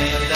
say